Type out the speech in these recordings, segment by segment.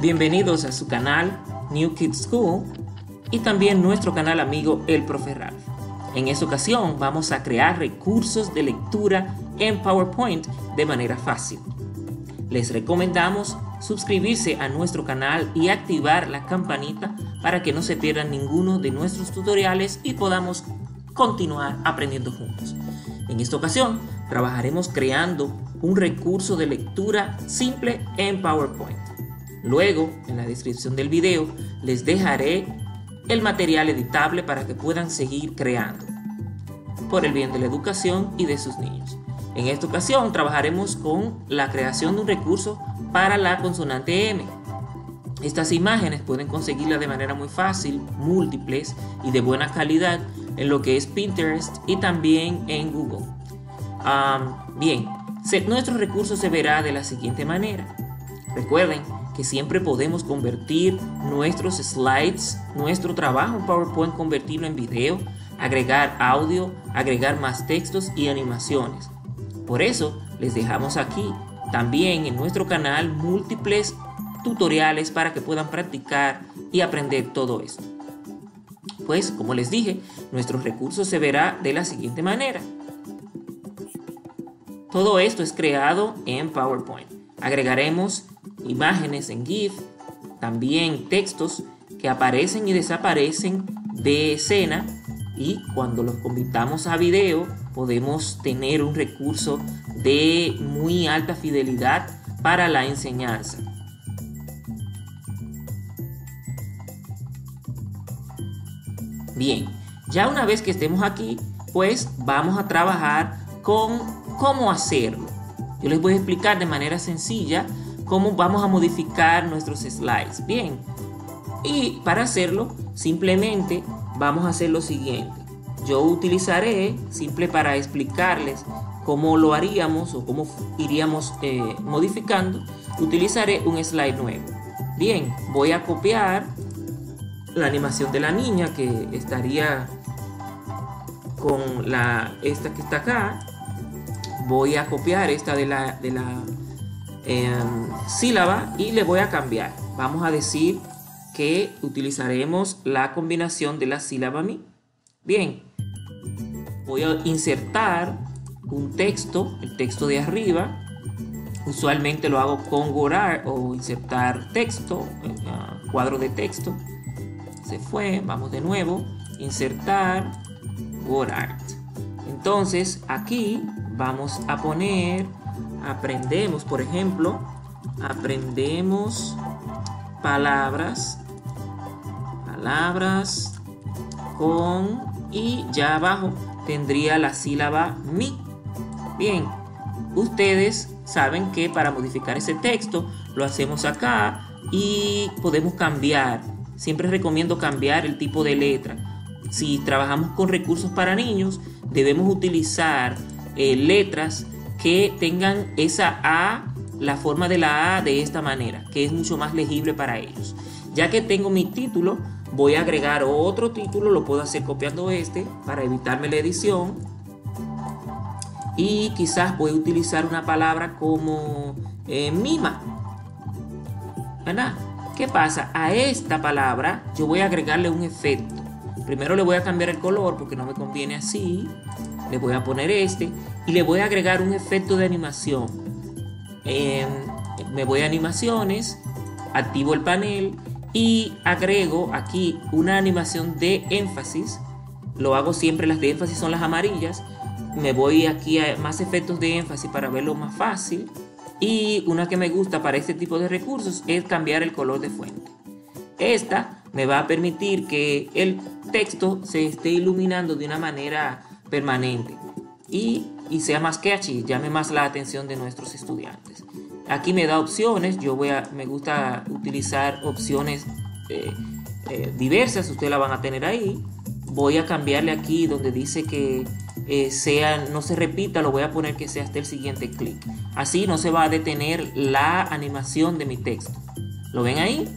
Bienvenidos a su canal New Kids School y también nuestro canal amigo El Profe Ralph. En esta ocasión vamos a crear recursos de lectura en PowerPoint de manera fácil. Les recomendamos suscribirse a nuestro canal y activar la campanita para que no se pierdan ninguno de nuestros tutoriales y podamos continuar aprendiendo juntos. En esta ocasión trabajaremos creando un recurso de lectura simple en PowerPoint. Luego, en la descripción del video, les dejaré el material editable para que puedan seguir creando, por el bien de la educación y de sus niños. En esta ocasión trabajaremos con la creación de un recurso para la consonante M. Estas imágenes pueden conseguirlas de manera muy fácil, múltiples y de buena calidad en lo que es Pinterest y también en Google. bien, nuestro recurso se verá de la siguiente manera. Recuerden que siempre podemos convertir nuestros slides, nuestro trabajo en PowerPoint, convertirlo en video, agregar audio, agregar más textos y animaciones. Por eso les dejamos aquí también en nuestro canal múltiples tutoriales para que puedan practicar y aprender todo esto. Pues como les dije, nuestro recurso se verá de la siguiente manera. Todo esto es creado en PowerPoint. Agregaremos imágenes en GIF, también textos que aparecen y desaparecen de escena y cuando los convirtamos a video podemos tener un recurso de muy alta fidelidad para la enseñanza. Bien, ya una vez que estemos aquí, pues vamos a trabajar con cómo hacerlo. Yo les voy a explicar de manera sencilla cómo vamos a modificar nuestros slides. Bien, y para hacerlo, simplemente vamos a hacer lo siguiente. Yo utilizaré, simple para explicarles cómo lo haríamos o cómo iríamos eh, modificando, utilizaré un slide nuevo. Bien, voy a copiar la animación de la niña que estaría con la esta que está acá. Voy a copiar esta de la, de la sílaba y le voy a cambiar. Vamos a decir que utilizaremos la combinación de la sílaba mi. Bien, voy a insertar un texto, el texto de arriba. Usualmente lo hago con Gorar o insertar texto, uh, cuadro de texto. Se fue, vamos de nuevo, insertar Gorart. Entonces aquí vamos a poner aprendemos, por ejemplo, aprendemos palabras, palabras con y ya abajo tendría la sílaba mi. Bien, ustedes saben que para modificar ese texto lo hacemos acá y podemos cambiar. Siempre recomiendo cambiar el tipo de letra. Si trabajamos con recursos para niños, debemos utilizar eh, letras que tengan esa A, la forma de la A de esta manera, que es mucho más legible para ellos. Ya que tengo mi título, voy a agregar otro título, lo puedo hacer copiando este para evitarme la edición. Y quizás voy a utilizar una palabra como eh, mima. ¿Verdad? ¿Qué pasa? A esta palabra yo voy a agregarle un efecto. Primero le voy a cambiar el color porque no me conviene así. Le voy a poner este y le voy a agregar un efecto de animación. me voy a animaciones, activo el panel y agrego aquí una animación de énfasis. Lo hago siempre, las de énfasis son las amarillas. Me voy aquí a más efectos de énfasis para verlo más fácil. Y una que me gusta para este tipo de recursos es cambiar el color de fuente. Esta me va a permitir que el texto se esté iluminando de una manera permanente. Y y sea más catchy, llame más la atención de nuestros estudiantes. Aquí me da opciones, yo voy a, me gusta utilizar opciones eh, eh, diversas, ustedes la van a tener ahí. Voy a cambiarle aquí donde dice que eh, sea, no se repita, lo voy a poner que sea hasta el siguiente clic. Así no se va a detener la animación de mi texto. ¿Lo ven ahí?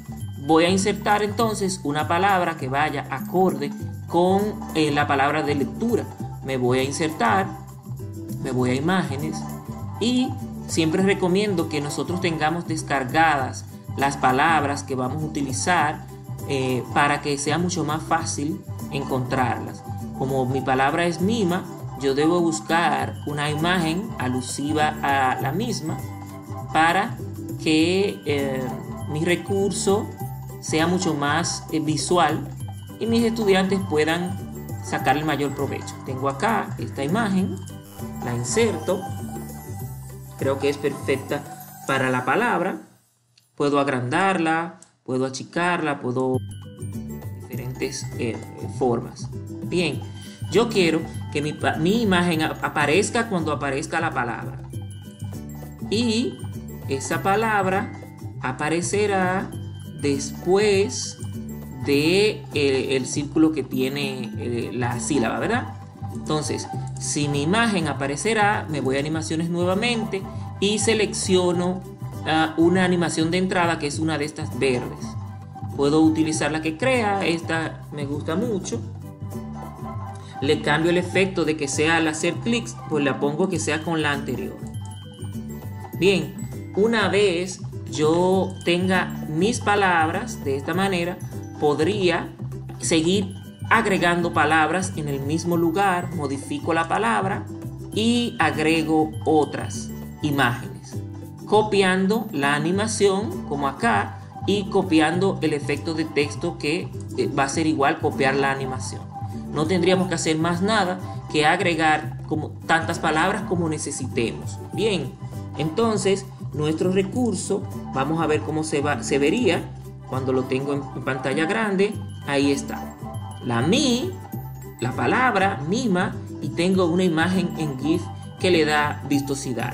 Voy a insertar entonces una palabra que vaya acorde con la palabra de lectura. Me voy a insertar me voy a imágenes y siempre recomiendo que nosotros tengamos descargadas las palabras que vamos a utilizar eh, para que sea mucho más fácil encontrarlas. Como mi palabra es mima, yo debo buscar una imagen alusiva a la misma para que eh, mi recurso sea mucho más eh, visual y mis estudiantes puedan sacar el mayor provecho. Tengo acá esta imagen, la inserto, creo que es perfecta para la palabra, puedo agrandarla, puedo achicarla, puedo diferentes eh, formas. Bien, yo quiero que mi, mi imagen aparezca cuando aparezca la palabra. Y esa palabra aparecerá después de eh, el círculo que tiene eh, la sílaba, ¿verdad? Entonces, si mi imagen aparecerá, me voy a animaciones nuevamente y selecciono ah, una animación de entrada que es una de estas verdes. Puedo utilizar la que crea, esta me gusta mucho. Le cambio el efecto de que sea al hacer clics, pues la pongo que sea con la anterior. Bien, una vez yo tenga mis palabras de esta manera, podría seguir agregando palabras en el mismo lugar, modifico la palabra y agrego otras imágenes, copiando la animación como acá y copiando el efecto de texto que eh, va a ser igual copiar la animación. No tendríamos que hacer más nada que agregar como tantas palabras como necesitemos. Bien, entonces nuestro recurso, vamos a ver cómo se, va, se vería cuando lo tengo en, pantalla grande. Ahí está. La mi, la palabra mima y tengo una imagen en GIF que le da vistosidad.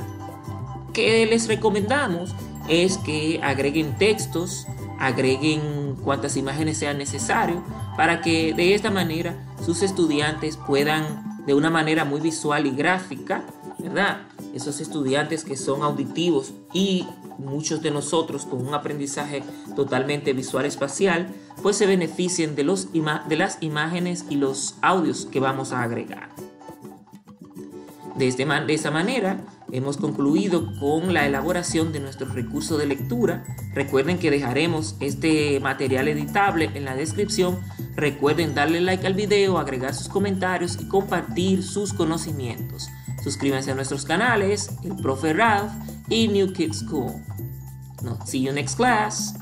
Que les recomendamos es que agreguen textos, agreguen cuantas imágenes sean necesarios para que de esta manera sus estudiantes puedan de una manera muy visual y gráfica, ¿verdad? Esos estudiantes que son auditivos y muchos de nosotros con un aprendizaje totalmente visual espacial, pues se beneficien de, los de las imágenes y los audios que vamos a agregar. De, este de esta manera, hemos concluido con la elaboración de nuestro recurso de lectura. Recuerden que dejaremos este material editable en la descripción. Recuerden darle like al video, agregar sus comentarios y compartir sus conocimientos. Suscríbanse a nuestros canales, el Profe Ralph y New Kids School. No, see you next class.